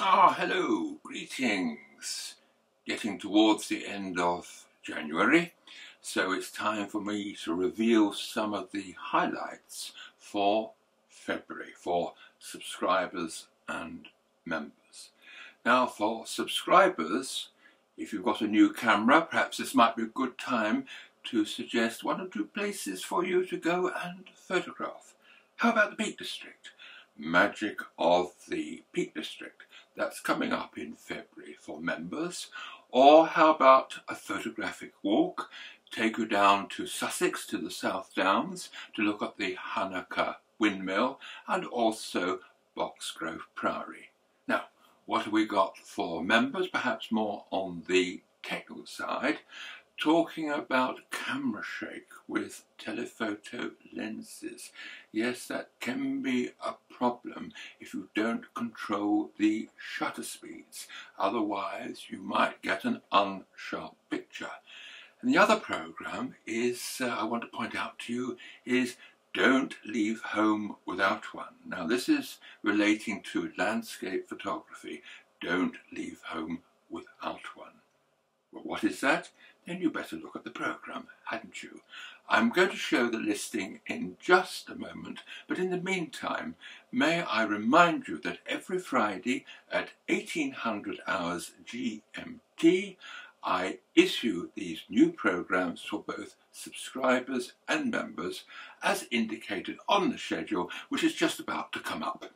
Ah, hello, greetings. Getting towards the end of January, so it's time for me to reveal some of the highlights for February for subscribers and members. Now, for subscribers, if you've got a new camera, perhaps this might be a good time to suggest one or two places for you to go and photograph. How about the Peak District? Magic of the Peak District. That's coming up in February for members. Or how about a photographic walk? Take you down to Sussex, to the South Downs, to look at the Halnaker Windmill and also Boxgrove Priory. Now, what have we got for members? Perhaps more on the technical side talking about camera shake with telephoto lenses. Yes, that can be a problem if you don't control the shutter speeds. Otherwise, you might get an unsharp picture. And the other program is, uh, I want to point out to you, is don't leave home without one. Now, this is relating to landscape photography. Don't leave home without one. Well, what is that? Then you better look at the programme, hadn't you? I'm going to show the listing in just a moment, but in the meantime, may I remind you that every Friday at 1800 hours GMT, I issue these new programs for both subscribers and members as indicated on the schedule, which is just about to come up.